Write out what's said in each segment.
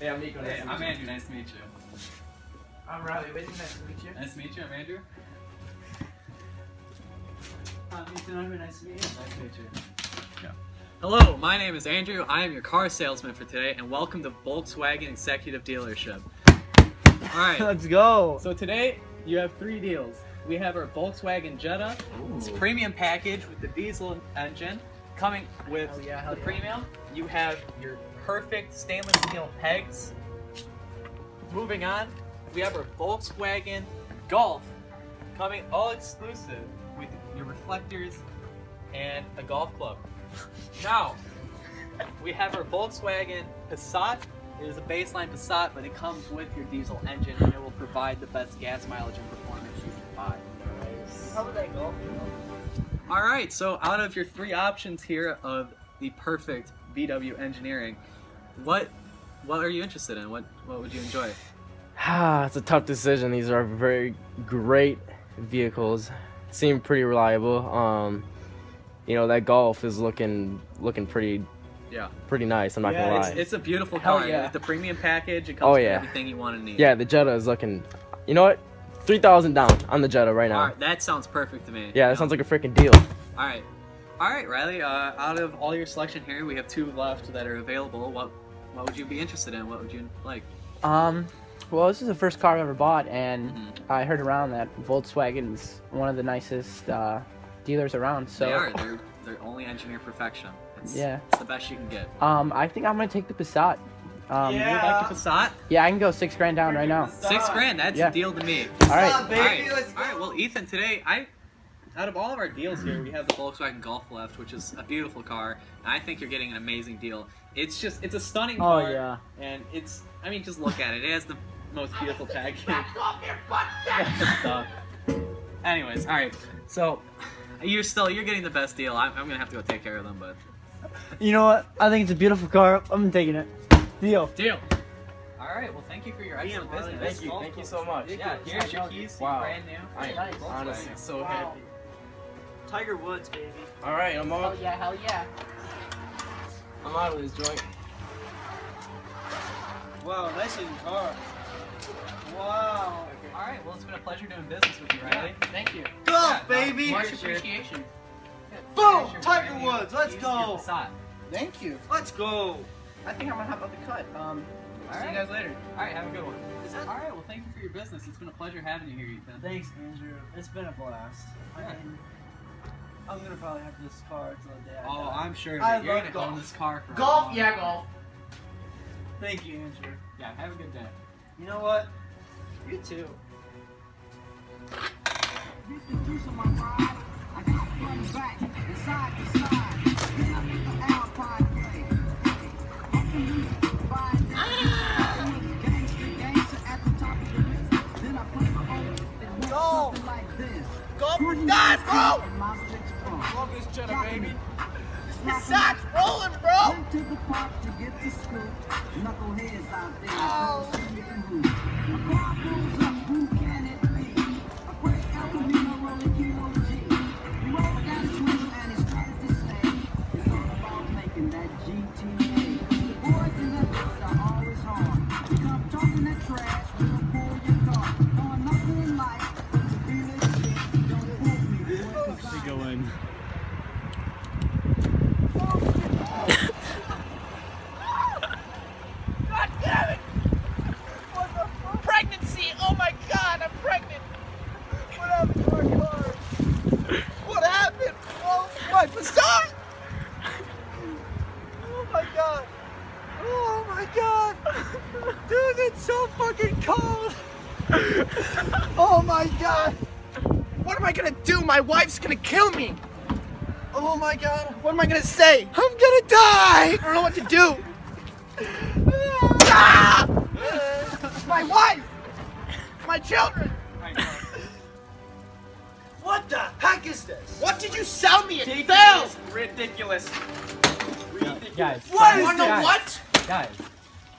Hey, I'm Nico. Nice Hey, to I'm. Andrew. Nice to meet you. I'm Riley. Whitney. Nice to meet you. Nice to meet you. I'm Andrew. Uh, Ethan Unger. Nice to meet you. Nice to meet you. Hello, my name is Andrew. I am your car salesman for today, and welcome to Volkswagen Executive Dealership. All right. Let's go. So today you have three deals. We have our Volkswagen Jetta. It's a premium package with the diesel engine. Coming with Hell yeah, hell the yeah. premium, you have your perfect stainless steel pegs. Moving on, we have our Volkswagen Golf coming all exclusive with your reflectors and a golf club. Now, we have our Volkswagen Passat. It is a baseline Passat, but it comes with your diesel engine and it will provide the best gas mileage and performance you can buy. How would that go? All right, so out of your three options here of the perfect VW engineering, what what are you interested in? What what would you enjoy? Ah, it's a tough decision. These are very great vehicles. Seem pretty reliable. Um, you know that Golf is looking looking pretty Yeah, pretty nice. I'm not Yeah, gonna lie. it's, it's a beautiful Hell car. yeah. With the premium package, it comes Oh, with yeah. everything you want to need. yeah, the Jetta is looking. You know what? Three thousand down on the Jetta right now. All right, that sounds perfect to me. Yeah, that sounds like a freaking deal. All right, all right, Riley. Uh, out of all your selection here, we have two left that are available. What what would you be interested in? What would you like? Um, well, this is the first car I've ever bought, and Mhm. I heard around that Volkswagen's one of the nicest uh, dealers around. So, they are. They're they're only engineer perfection. It's, Yeah. it's the best you can get. um, I think I'm gonna take the Passat. Um, yeah. would like the Passat? I can go six grand down right now. Six grand. That's Yeah. a deal to me. All right. All right. All right. Well, Ethan, today I, out of all of our deals here, we have the Volkswagen Golf left, which is a beautiful car. I think you're getting an amazing deal. It's just, it's a stunning car. Oh car. yeah. And it's, I mean, just look at it. It has the most beautiful package. Stuff. Anyways, all right. So, you're still, you're getting the best deal. I'm, I'm gonna have to go take care of them, but You know what? I think it's a beautiful car. I'm taking it. Deal. deal. All right. Well, thank you for your excellent business. Thank you, thank you so much. Yeah. Here's your keys. Wow. Brand new. I am Nice. honestly so Wow. happy. Tiger Woods, baby. All right, I'm Hell out. yeah. Hell yeah. I'm out of this joint. Wow, nice looking car. Wow. All right. Well, it's been a pleasure doing business with you, Riley. Thank you. Golf, Yeah, baby. Much Much appreciation. Boom! Tiger Woods, let's keys to your go. Thank you. Let's go. I think I'm gonna hop out the cut. Um, All see right. you guys later. All right, have a good one. All right, well, thank you for your business. It's been a pleasure having you here, Ethan. Thanks, Andrew. It's been a blast. I mean, I'm gonna probably have this car until the day I Oh, die. I'm sure I that you're love gonna own golf. this car for Golf. Yeah, golf. Thank you, Andrew. Yeah, have a good day. You know what? You too. Go! Go for that, bro! Love this Jetta, baby. This shot's rolling, bro! to the park to get the scoop. Knuckleheads out there. Oh. Fucking cold! Oh my god! What am I gonna do? My wife's gonna kill me! Oh my god! What am I gonna say? I'm gonna die! I don't know what to do! Ah! My wife! My children! What the heck is this? What did you sell me? It fell! Ridiculous. Guys, What You is wanna know what? guys,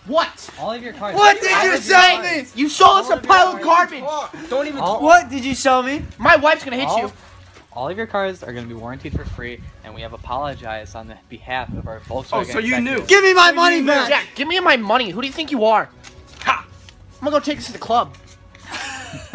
What? all of your cars. What did I you was sell me? You sold us a pile of garbage! Don't even. What did you sell me? My wife's gonna hit All- you. all of your cars are going to be warranted for free, and we have apologized on the behalf of our Volkswagen. Oh, so you knew. Give me my money back. Yeah, give me my money. Who do you think you are? Ha! I'm gonna go take this to the club.